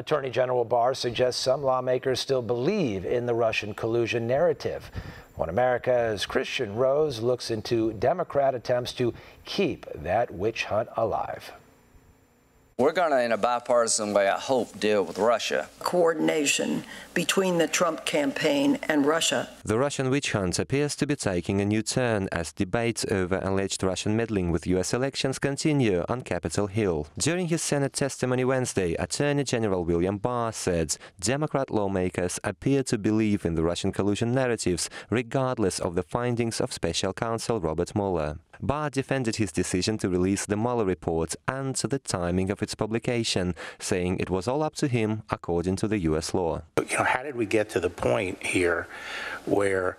Attorney General Barr suggests some lawmakers still believe in the Russian collusion narrative. One America's Kristian Rouz looks into Democrat attempts to keep that witch hunt alive. We're going to, in a bipartisan way, I hope, deal with Russia. Coordination between the Trump campaign and Russia. The Russian witch hunt appears to be taking a new turn as debates over alleged Russian meddling with U.S. elections continue on Capitol Hill. During his Senate testimony Wednesday, Attorney General William Barr said Democrat lawmakers appear to believe in the Russian collusion narratives, regardless of the findings of Special Counsel Robert Mueller. Barr defended his decision to release the Mueller report and the timing of its publication, saying it was all up to him according to the U.S. law. You know, how did we get to the point here where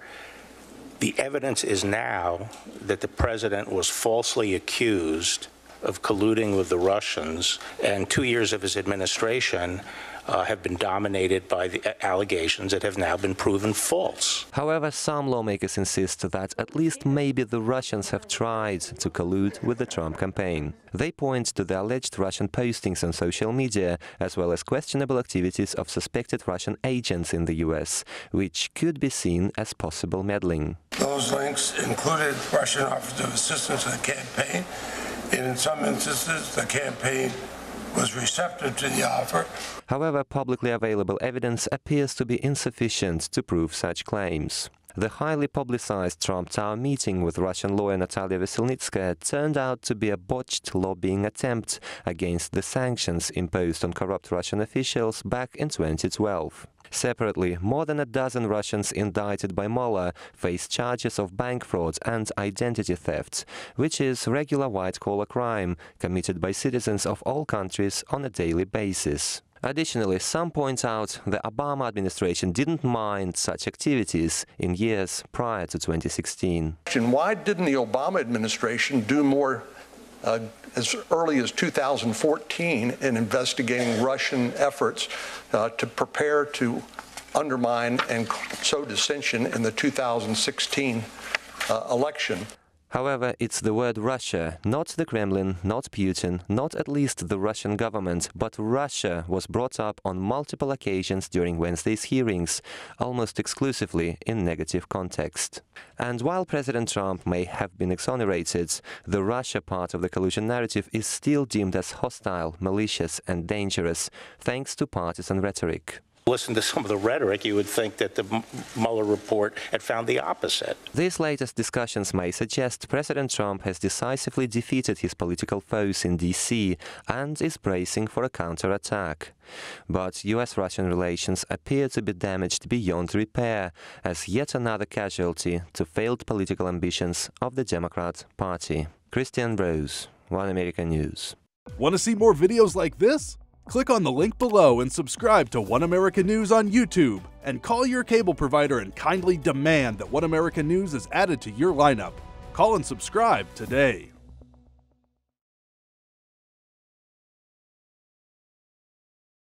the evidence is now that the president was falsely accused of colluding with the Russians, and two years of his administration uh, have been dominated by the allegations that have now been proven false. However, some lawmakers insist that at least maybe the Russians have tried to collude with the Trump campaign. They point to the alleged Russian postings on social media, as well as questionable activities of suspected Russian agents in the US, which could be seen as possible meddling. Those links included Russian offers of assistance to the campaign, and in some instances, the campaign was receptive to the offer. However, publicly available evidence appears to be insufficient to prove such claims. The highly publicized Trump Tower meeting with Russian lawyer Natalia Veselnitskaya turned out to be a botched lobbying attempt against the sanctions imposed on corrupt Russian officials back in 2012. Separately, more than a dozen Russians indicted by Mueller face charges of bank fraud and identity theft, which is regular white-collar crime committed by citizens of all countries on a daily basis. Additionally, some point out the Obama administration didn't mind such activities in years prior to 2016. Why didn't the Obama administration do more uh, as early as 2014 in investigating Russian efforts uh, to prepare to undermine and sow dissension in the 2016 uh, election. However, it's the word Russia, not the Kremlin, not Putin, not at least the Russian government, but Russia was brought up on multiple occasions during Wednesday's hearings, almost exclusively in negative context. And while President Trump may have been exonerated, the Russia part of the collusion narrative is still deemed as hostile, malicious and dangerous, thanks to partisan rhetoric listen to some of the rhetoric, you would think that the Mueller report had found the opposite. These latest discussions may suggest President Trump has decisively defeated his political foes in D.C. and is bracing for a counterattack. But U.S.-Russian relations appear to be damaged beyond repair as yet another casualty to failed political ambitions of the Democrat Party. Kristian Rouz, One American News. Want to see more videos like this? Click on the link below and subscribe to One America News on YouTube. And call your cable provider and kindly demand that One America News is added to your lineup. Call and subscribe today.